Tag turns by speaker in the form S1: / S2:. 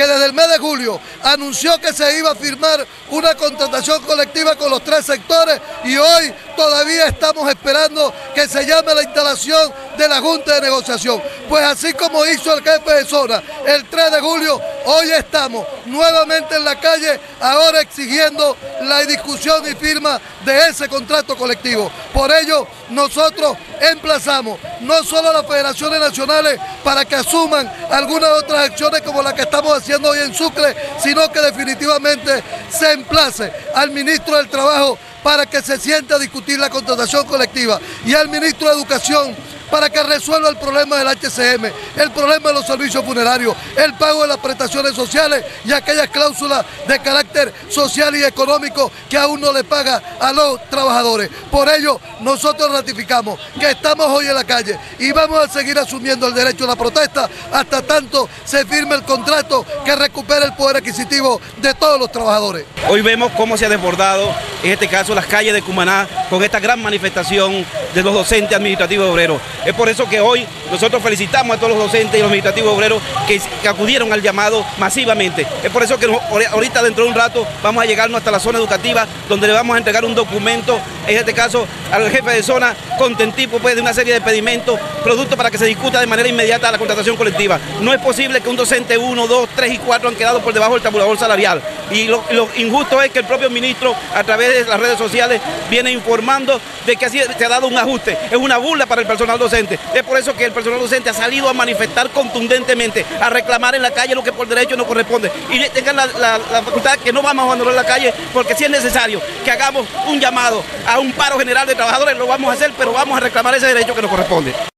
S1: que desde el mes de julio anunció que se iba a firmar una contratación colectiva con los tres sectores y hoy todavía estamos esperando que se llame la instalación de la Junta de Negociación. Pues así como hizo el jefe de zona el 3 de julio, hoy estamos nuevamente en la calle, ahora exigiendo la discusión y firma de ese contrato colectivo. Por ello, nosotros emplazamos no solo a las federaciones nacionales para que asuman algunas otras acciones como la que estamos haciendo hoy en Sucre, sino que definitivamente se emplace al ministro del Trabajo para que se siente a discutir la contratación colectiva y al ministro de Educación para que resuelva el problema del HCM, el problema de los servicios funerarios, el pago de las prestaciones sociales y aquellas cláusulas de carácter social y económico que aún no le paga a los trabajadores. Por ello, nosotros ratificamos que estamos hoy en la calle y vamos a seguir asumiendo el derecho a la protesta hasta tanto se firme el contrato que recupere el poder adquisitivo de todos los trabajadores.
S2: Hoy vemos cómo se ha desbordado, en este caso, las calles de Cumaná con esta gran manifestación de los docentes administrativos obreros. Es por eso que hoy nosotros felicitamos a todos los docentes y los administrativos obreros que, acudieron al llamado masivamente. Es por eso que ahorita dentro de un rato vamos a llegarnos hasta la zona educativa donde le vamos a entregar un documento, en este caso al jefe de zona, contentivo pues, de una serie de pedimentos, productos para que se discuta de manera inmediata la contratación colectiva. No es posible que un docente 1, 2, 3 y 4 han quedado por debajo del tabulador salarial. Y lo, injusto es que el propio ministro, a través de las redes sociales, viene informando de que se ha dado un ajuste. Es una burla para el personal docente. Es por eso que el personal docente ha salido a manifestar contundentemente, a reclamar en la calle lo que por derecho no corresponde. Y tengan la, facultad que no vamos a abandonar la calle, porque si es necesario que hagamos un llamado a un paro general de trabajadores, lo vamos a hacer, pero vamos a reclamar ese derecho que nos corresponde.